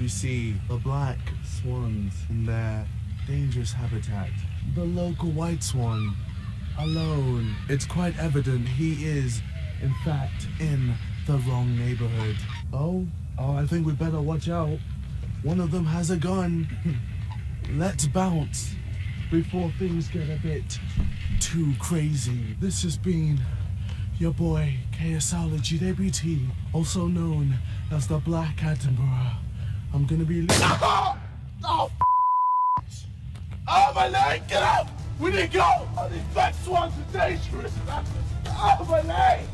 we see the black swans in their dangerous habitat. The local white swan alone. It's quite evident he is, in fact, in the wrong neighborhood. Oh, oh, I think we better watch out. One of them has a gun. Let's bounce before things get a bit too crazy. This has been your boy, KSIOlajideBT, also known as the Black Attenborough. I'm gonna be. Oh, oh, oh my leg! Get up! We need to go! Oh, these black swans are dangerous! Oh, my leg!